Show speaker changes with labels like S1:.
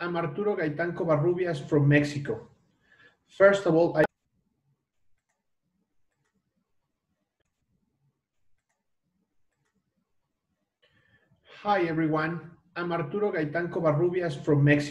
S1: I'm Arturo Gaitan Covarrubias from Mexico. First of all, I Hi everyone, I'm Arturo Gaitan Covarrubias from Mexico.